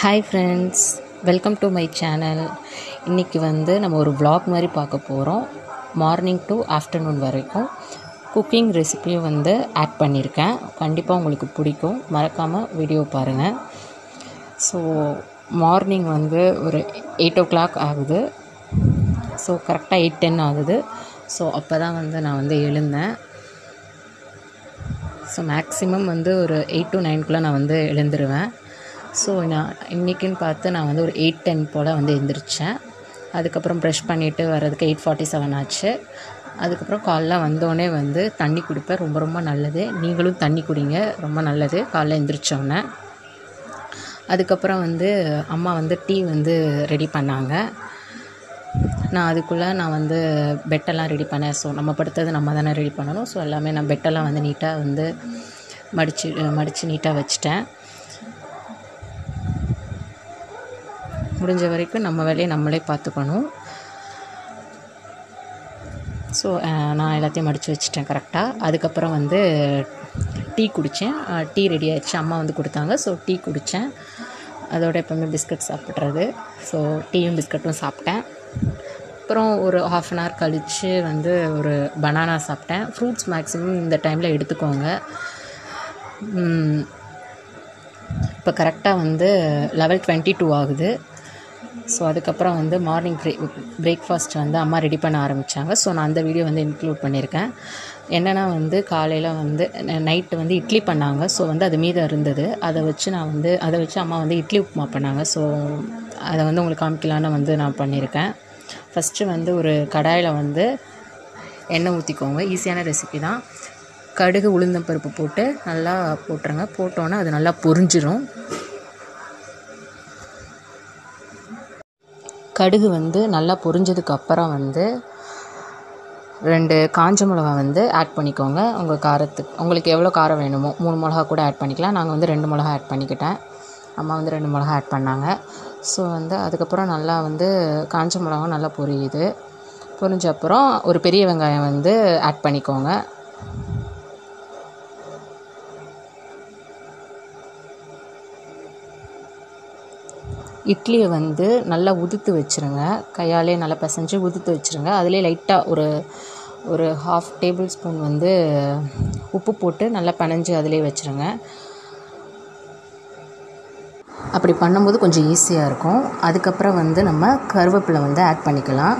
Hi friends welcome to my channel இன்றைக்கி வந்து நம்ம ஒரு வ்ளாக் மாதிரி பார்க்க போகிறோம் மார்னிங் டு ஆஃப்டர்நூன் வரைக்கும். குக்கிங் ரெசிபியும் வந்து ஆட் பண்ணியிருக்கேன் கண்டிப்பாக உங்களுக்கு பிடிக்கும். மறக்காமல் வீடியோ பாருங்கள் ஸோ மார்னிங் வந்து ஒரு எயிட் ஓ கிளாக் ஆகுது ஸோ கரெக்டாக எயிட் டென் ஆகுது. ஸோ அப்போ தான் வந்து நான் வந்து எழுந்தேன். ஸோ மேக்ஸிமம் வந்து ஒரு எயிட் டு நைன்குள்ளே நான் வந்து எழுந்துருவேன். ஸோ நான் இன்றைக்குன்னு பார்த்து நான் வந்து ஒரு எயிட் டென் போல் வந்து எழுந்திரிச்சேன் அதுக்கப்புறம் ப்ரெஷ் பண்ணிவிட்டு வர்றதுக்கு எயிட் ஃபார்ட்டி செவன் ஆச்சு. அதுக்கப்புறம் காலைல வந்தோடனே வந்து தண்ணி குடிப்பேன். ரொம்ப ரொம்ப நல்லது. நீங்களும் தண்ணி குடிங்க. ரொம்ப நல்லது. காலைல எழுந்திரிச்சோன்னே அதுக்கப்புறம் வந்து அம்மா வந்து டீ வந்து ரெடி பண்ணாங்க. நான் அதுக்குள்ளே நான் வந்து பெட்டெல்லாம் ரெடி பண்ணேன். ஸோ நம்ம படுத்தது நம்ம தானே ரெடி பண்ணணும். ஸோ எல்லாமே நான் பெட்டெல்லாம் வந்து நீட்டாக வந்து மடித்து மடித்து நீட்டாக வச்சுட்டேன். முடிஞ்ச வரைக்கும் நம்ம வேலையை நம்மளே பார்த்துக்கணும். ஸோ நான் எல்லாத்தையும் மடித்து வச்சுட்டேன் கரெக்டாக அதுக்கப்புறம் வந்து டீ குடித்தேன் டீ ரெடி ஆயிடுச்சு. அம்மா வந்து கொடுத்தாங்க. ஸோ டீ குடித்தேன் அதோட எப்போவுமே பிஸ்கட் சாப்பிட்றது. ஸோ டீயும் பிஸ்கட்டும் சாப்பிட்டேன். அப்புறம் ஒரு ஹாஃப் அன் ஹவர் கழித்து வந்து ஒரு பனானா சாப்பிட்டேன். ஃப்ரூட்ஸ் மேக்ஸிமம் இந்த டைமில் எடுத்துக்கோங்க. இப்போ கரெக்டாக வந்து லெவல் டுவெண்ட்டி டூ ஆகுது. ஸோ அதுக்கப்புறம் வந்து மார்னிங் ப்ரே பிரேக்ஃபாஸ்ட் வந்து அம்மா ரெடி பண்ண ஆரம்பித்தாங்க ஸோ நான் அந்த வீடியோ வந்து இன்க்ளூட் பண்ணியிருக்கேன் என்னென்னா வந்து காலையில் வந்து நைட்டு வந்து இட்லி பண்ணாங்க. ஸோ வந்து அது மீதம் இருந்தது. அதை வச்சு நான் வந்து அதை வச்சு அம்மா வந்து இட்லி உப்புமா பண்ணாங்க. ஸோ அதை வந்து உங்களுக்கு காமிக்கலான்னு வந்து நான் பண்ணியிருக்கேன் ஃபஸ்ட்டு வந்து ஒரு கடாயில் வந்து எண்ணெய் ஊற்றிக்கோங்க ஈஸியான ரெசிபி தான். கடுகு உளுந்தம் பருப்பு போட்டு நல்லா போட்டுருங்க. போட்டோன்னே அது நல்லா பொரிஞ்சிரும். கடுகு வந்து நல்லா பொரிஞ்சதுக்கு அப்புறம் வந்து ரெண்டு காஞ்ச மிளகா வந்து ஆட் பண்ணிக்கோங்க. உங்கள் காரத்துக்கு உங்களுக்கு எவ்வளோ காரம் வேணுமோ மூணு மிளகா கூட ஆட் பண்ணிக்கலாம். நாங்கள் வந்து ரெண்டு மிளகா ஆட் பண்ணிக்கிட்டேன். அம்மா வந்து ரெண்டு மிளகா ஆட் பண்ணாங்க. ஸோ வந்து அதுக்கப்புறம் நல்லா வந்து காஞ்ச மிளகாவும் நல்லா பொரியுது. பொரிஞ்ச அப்புறம் ஒரு பெரிய வெங்காயம் வந்து ஆட் பண்ணிக்கோங்க. இட்லியை வந்து நல்லா உதுத்து வச்சுருங்க. கையாலே நல்லா பிசைஞ்சு உதுத்து வச்சுருங்க. அதிலே லைட்டாக ஒரு ஒரு ஹாஃப் டேபிள் ஸ்பூன் வந்து உப்பு போட்டு நல்லா பனைஞ்சு அதிலே வச்சுருங்க. அப்படி பண்ணும்போது கொஞ்சம் ஈஸியாக இருக்கும். அதுக்கப்புறம் வந்து நம்ம கருவேப்பிலை வந்து ஆட் பண்ணிக்கலாம்.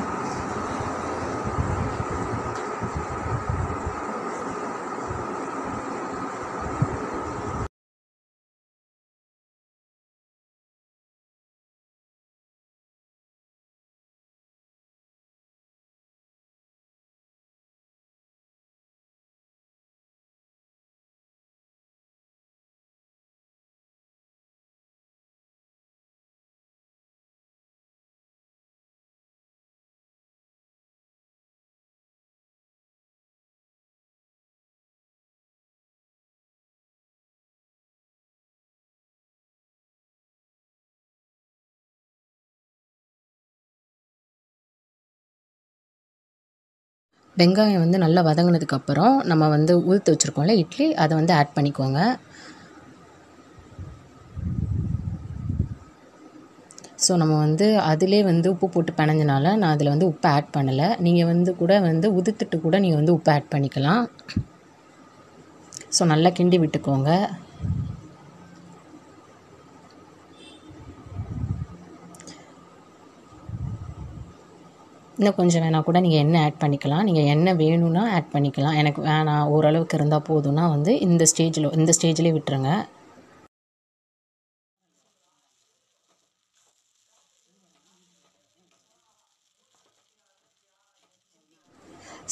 வெங்காயம் வந்து நல்லா வதங்கினதுக்கப்புறம் நம்ம வந்து உளுத்து வச்சுருக்கோம்ல இட்லி அதை வந்து ஆட் பண்ணிக்கோங்க. ஸோ நம்ம வந்து அதிலே வந்து உப்பு போட்டு பினஞ்சனால நான் அதில் வந்து உப்பு ஆட் பண்ணலை. நீங்கள் வந்து கூட வந்து உதுத்துட்டு கூட நீங்கள் வந்து உப்பு ஆட் பண்ணிக்கலாம். ஸோ நல்லா கிண்டி விட்டுக்கோங்க. இன்னும் கொஞ்சம் வேணால் கூட நீங்கள் எண்ணெய் ஆட் பண்ணிக்கலாம். நீங்கள் எண்ணெய் வேணும்னா ஆட் பண்ணிக்கலாம். எனக்கு வேணாம் ஓரளவுக்கு இருந்தால் போதும்னா வந்து இந்த ஸ்டேஜில் இந்த ஸ்டேஜ்லேயே விட்டுருங்க.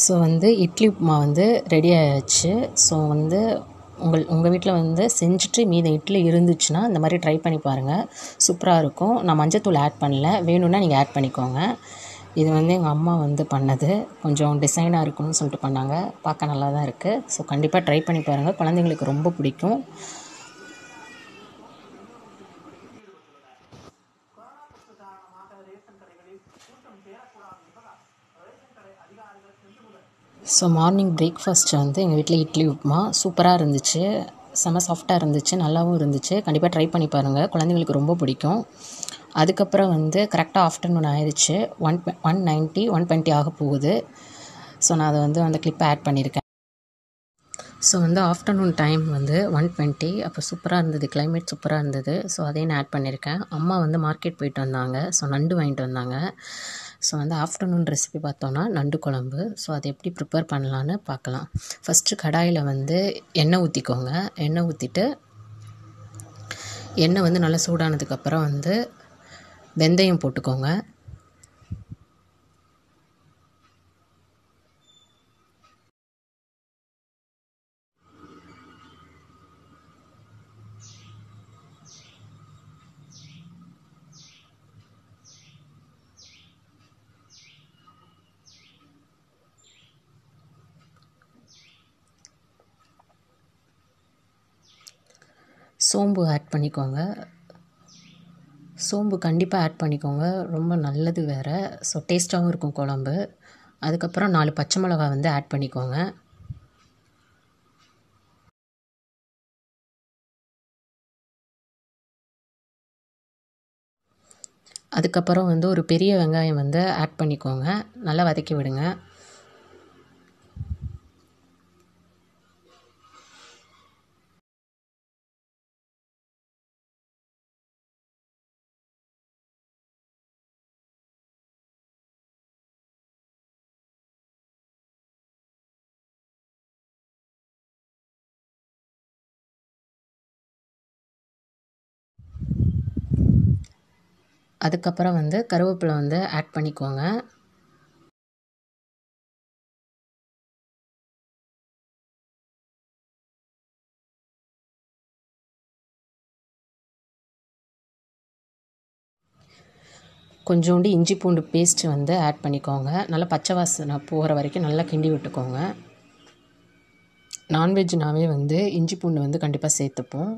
ஸோ வந்து இட்லி உப்புமா வந்து ரெடி ஆயாச்சு. ஸோ வந்து உங்கள் உங்கள் வீட்டில் வந்து செஞ்சுட்டு மீத இட்லி இருந்துச்சுன்னா இந்த மாதிரி ட்ரை பண்ணி பாருங்கள் சூப்பராக இருக்கும். நான் மஞ்சத்தூள் ஆட் பண்ணல. வேணும்னா நீங்கள் ஆட் பண்ணிக்கோங்க. இது வந்து எங்கள் அம்மா வந்து பண்ணது. கொஞ்சம் டிசைனாக இருக்கும்னு சொல்லிட்டு பண்ணாங்க. பார்க்க நல்லா தான் இருக்குது ஸோ கண்டிப்பாக ட்ரை பண்ணி பாருங்கள் குழந்தைங்களுக்கு ரொம்ப பிடிக்கும். ஸோ மார்னிங் பிரேக்ஃபாஸ்ட் வந்து எங்கள் வீட்டில் இட்லி உப்புமா. சூப்பராக இருந்துச்சு. செம்ம சாஃப்டாக இருந்துச்சு. நல்லாவும் இருந்துச்சு. கண்டிப்பாக ட்ரை பண்ணி பாருங்கள் குழந்தைங்களுக்கு ரொம்ப பிடிக்கும். அதுக்கப்புறம் வந்து கரெக்டாக ஆஃப்டர்நூன் ஆயிடுச்சு one one ninety one twenty ஆக போகுது. ஸோ நான் அதை வந்து அந்த கிளிப்பை ஆட் பண்ணியிருக்கேன் ஸோ வந்து ஆஃப்டர்நூன் டைம் வந்து ஒன் டுவெண்ட்டி அப்போ சூப்பராக இருந்தது கிளைமேட் சூப்பராக இருந்தது. ஸோ அதையும் நான் ஆட் பண்ணியிருக்கேன் அம்மா வந்து மார்க்கெட் போயிட்டு வந்தாங்க. ஸோ நண்டு வாங்கிட்டு வந்தாங்க. ஸோ வந்து ஆஃப்டர்நூன் ரெசிபி பார்த்தோன்னா நண்டு குழம்பு. ஸோ அதை எப்படி ப்ரிப்பேர் பண்ணலான்னு பார்க்கலாம். ஃபஸ்ட்டு கடாயில் வந்து எண்ணெய் ஊற்றிக்கோங்க எண்ணெய் ஊற்றிட்டு எண்ணெய் வந்து நல்லா சூடானதுக்கப்புறம் வந்து வெந்தயம் போட்டுக்கோங்க. சோம்பு ஆட் பண்ணிக்கோங்க. சோம்பு கண்டிப்பாக ஆட் பண்ணிக்கோங்க. ரொம்ப நல்லது வேறு. ஸோ டேஸ்ட்டாகவும் இருக்கும் குழம்பு. அதுக்கப்புறம் நாலு பச்சை மிளகா வந்து ஆட் பண்ணிக்கோங்க. அதுக்கப்புறம் வந்து ஒரு பெரிய வெங்காயம் வந்து ஆட் பண்ணிக்கோங்க. நல்லா வதக்கி விடுங்க. அதுக்கப்புறம் வந்து கருவேப்பிலை வந்து ஆட் பண்ணிக்கோங்க. கொஞ்சோண்டு இஞ்சி பூண்டு பேஸ்ட் வந்து ஆட் பண்ணிக்கோங்க. நல்லா பச்சை வாசனை போகிற வரைக்கும் நல்லா கிண்டி விட்டுக்கோங்க. நான்வெஜ்னாவே வந்து இஞ்சி பூண்டு வந்து கண்டிப்பாக சேர்த்துப்போம்.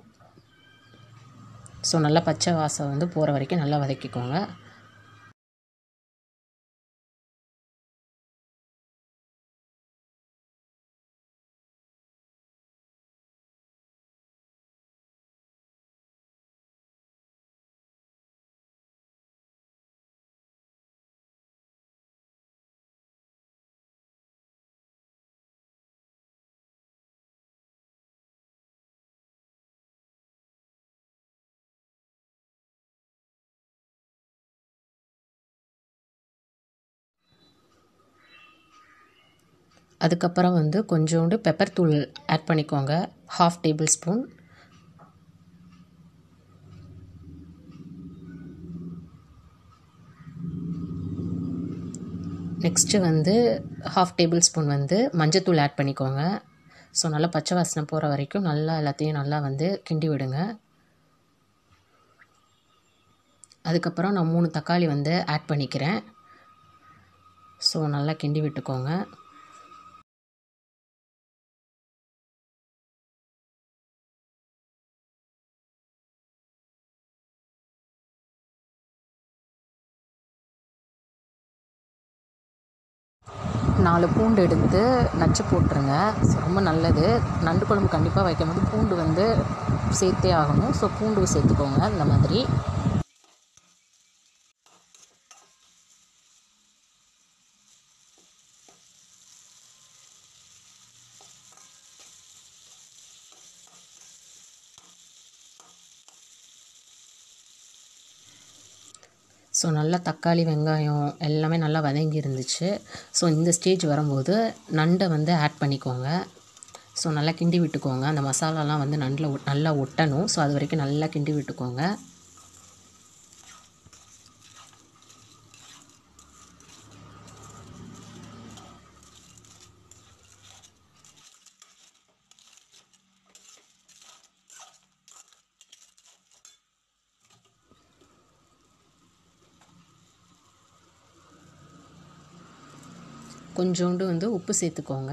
ஸோ நல்லா பச்சை வாசம் வந்து போகிற வரைக்கும் நல்லா வதக்கிக்கோங்க. அதுக்கப்புறம் வந்து கொஞ்சோண்டு பெப்பர் தூள் ஆட் பண்ணிக்கோங்க. ஹாஃப் டேபிள் ஸ்பூன் நெக்ஸ்ட்டு வந்து ஹாஃப் டேபிள் ஸ்பூன் வந்து மஞ்சத்தூள் ஆட் பண்ணிக்கோங்க. ஸோ நல்லா பச்சை வாசனை போகிற வரைக்கும் நல்லா எல்லாத்தையும் நல்லா வந்து கிண்டி விடுங்க. அதுக்கப்புறம் நான் மூணு தக்காளி வந்து ஆட் பண்ணிக்கிறேன். ஸோ நல்லா கிண்டி விட்டுக்கோங்க. நாலு பூண்டு எடுத்து நச்சு போட்டுருங்க. ரொம்ப நல்லது. நண்டு குழம்பு கண்டிப்பாக வைக்கும்போது பூண்டு வந்து சேர்த்தே ஆகணும். ஸோ பூண்டு சேர்த்துக்கோங்க. இந்த மாதிரி. ஸோ நல்லா தக்காளி வெங்காயம் எல்லாமே நல்லா வதங்கி இருந்துச்சு ஸோ இந்த ஸ்டேஜ் வரும்போது நண்டை வந்து ஆட் பண்ணிக்கோங்க. ஸோ நல்லா கிண்டி விட்டுக்கோங்க. அந்த மசாலாலாம் வந்து நண்டில் ஒட்- நல்லா ஒட்டணும். ஸோ அது வரைக்கும் நல்லா கிண்டி விட்டுக்கோங்க. கொஞ்சோண்டு வந்து உப்பு சேர்த்துக்கோங்க.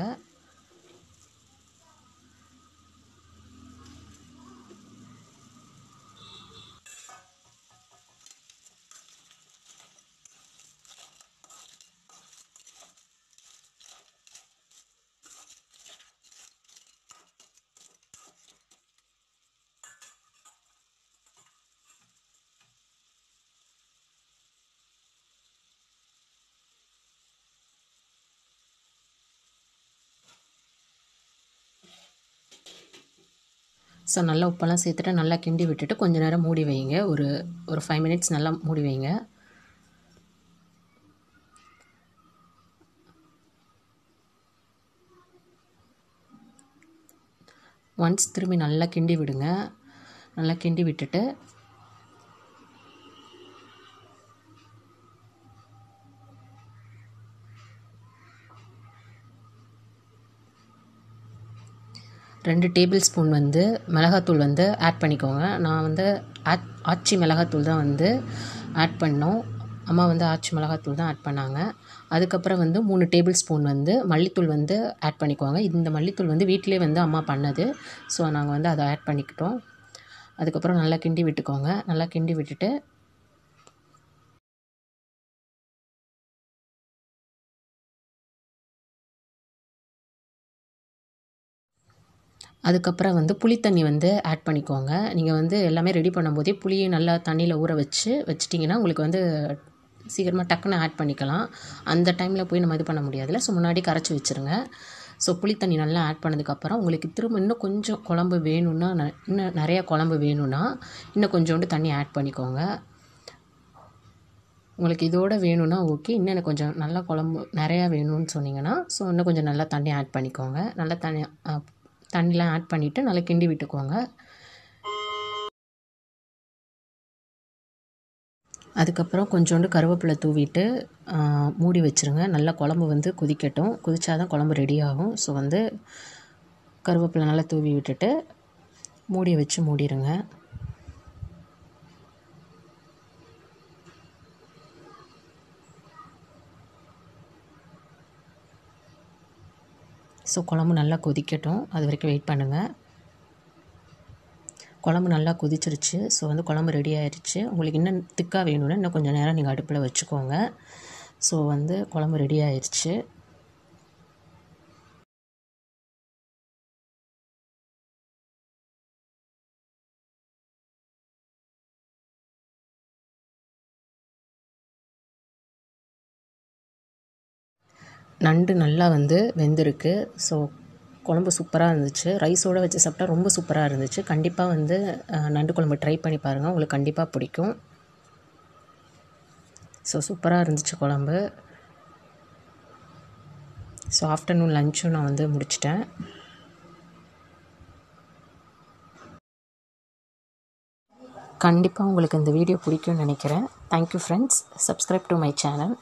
ஸோ நல்லா உப்பெல்லாம் சேர்த்துட்டு நல்லா கிண்டி விட்டுட்டு கொஞ்சம் நேரம் மூடி வைங்க. ஒரு ஒரு ஃபைவ் மினிட்ஸ் நல்லா மூடி வைங்க. ஒன்ஸ் திரும்பி நல்லா கிண்டி விடுங்க. நல்லா கிண்டி விட்டுட்டு ரெண்டு டேபிள் ஸ்பூன் வந்து மிளகாத்தூள் வந்து ஆட் பண்ணிக்கோங்க. நான் வந்து ஆட் ஆச்சி மிளகாத்தூள் தான் வந்து ஆட் பண்ணோம். அம்மா வந்து ஆச்சி மிளகாத்தூள் தான் ஆட் பண்ணாங்க. அதுக்கப்புறம் வந்து மூணு டேபிள் ஸ்பூன் வந்து மல்லித்தூள் வந்து ஆட் பண்ணிக்குவாங்க இந்த மல்லித்தூள் வந்து வீட்டிலே வந்து அம்மா பண்ணது. ஸோ நாங்கள் வந்து அதை ஆட் பண்ணிக்கிட்டோம். அதுக்கப்புறம் நல்லா கிண்டி விட்டுக்கோங்க. நல்லா கிண்டி விட்டுட்டு அதுக்கப்புறம் வந்து புளித்தண்ணி வந்து ஆட் பண்ணிக்கோங்க. நீங்கள் வந்து எல்லாமே ரெடி பண்ணும்போதே புளியை நல்லா தண்ணியில் ஊற வச்சு வச்சிட்டிங்கன்னா உங்களுக்கு வந்து சீக்கிரமாக டக்குன்னு ஆட் பண்ணிக்கலாம். அந்த டைமில் போய் நம்ம இது பண்ண முடியாதுல்ல. ஸோ முன்னாடி கரைச்சி வச்சுருங்க. ஸோ புளித்தண்ணி நல்லா ஆட் பண்ணதுக்கப்புறம் உங்களுக்கு திரும்ப இன்னும் கொஞ்சம் குழம்பு வேணும்னா ந இன்னும் நிறையா குழம்பு வேணும்னா இன்னும் கொஞ்சோண்டு தண்ணி ஆட் பண்ணிக்கோங்க. உங்களுக்கு இதோட வேணும்னா ஓகே இன்னும் எனக்கு கொஞ்சம் நல்லா குழம்பு நிறையா வேணும்னு சொன்னீங்கன்னா ஸோ இன்னும் கொஞ்சம் நல்லா தண்ணி ஆட் பண்ணிக்கோங்க. நல்லா தண்ணி தண்ணிலாம் ஆட் பண்ணிவிட்டு நல்லா கிண்டி விட்டுக்கோங்க அதுக்கப்புறம் கொஞ்சோண்டு கருவேப்பிலை தூவிட்டு மூடி வச்சுருங்க. நல்லா குழம்பு வந்து கொதிக்கட்டும். கொதிச்சா தான் குழம்பு ரெடி ஆகும். ஸோ வந்து கருவேப்பிலை நல்லா தூவி விட்டுட்டு மூடி வச்சு மூடிடுங்க ஸோ குழம்பு நல்லா கொதிக்கட்டும். அது வரைக்கும் வெயிட் பண்ணுங்கள் குழம்பு நல்லா கொதிச்சிருச்சு. ஸோ வந்து குழம்பு ரெடி ஆயிடுச்சு உங்களுக்கு இன்னும் திக்காக வேணும்னா இன்னும் கொஞ்சம் நேரம் நீங்கள் அடுப்பில் வச்சுக்கோங்க. ஸோ வந்து குழம்பு ரெடி ஆயிடுச்சு நண்டு நல்லா வந்து வெந்திருக்கு. ஸோ குழம்பு சூப்பராக இருந்துச்சு. ரைஸோடு வச்சு சாப்பிட்டா ரொம்ப சூப்பராக இருந்துச்சு. கண்டிப்பாக வந்து நண்டு குழம்பு ட்ரை பண்ணி பாருங்கள் உங்களுக்கு கண்டிப்பாக பிடிக்கும். ஸோ சூப்பராக இருந்துச்சு குழம்பு. ஸோ ஆஃப்டர்நூன் லஞ்சும் நான் வந்து முடிச்சிட்டேன். கண்டிப்பாக உங்களுக்கு இந்த வீடியோ பிடிக்கும்னு நினைக்கிறேன். Thank you friends subscribe to my channel